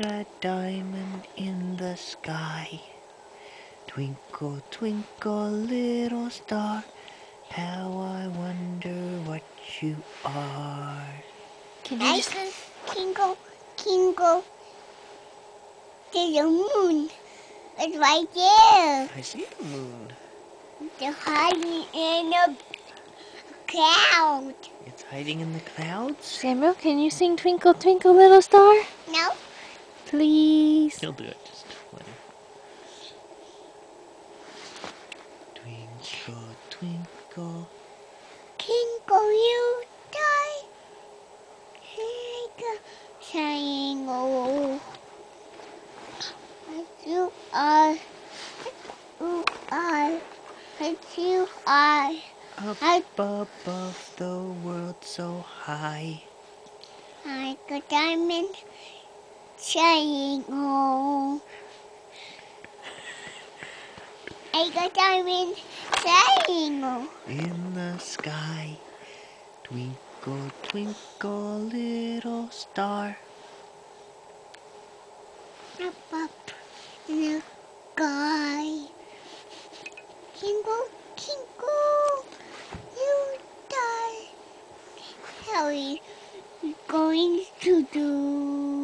a diamond in the sky. Twinkle, twinkle, little star, how I wonder what you are. Can you I just can tingle, tingle. There's a moon. It's right there. I see the moon. The hiding in a cloud. It's hiding in the clouds. Samuel, can you sing Twinkle Twinkle Little Star? No? Please. He'll do it. Just let him. Twinkle, twinkle. Tingle, you die. Like a triangle. As you are. You are. You are. Up I- above the world so high. Like a diamond triangle. A diamond triangle. In the sky. Twinkle, twinkle, little star. Up, up in the sky. Tingle, tingle, you die. How are you going to do?